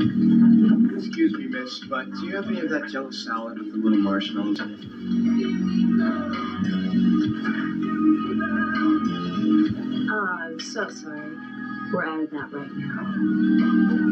Excuse me, miss, but do you have any of that jello salad with the little marshmallows in it? Oh, I'm so sorry. We're out of that right now.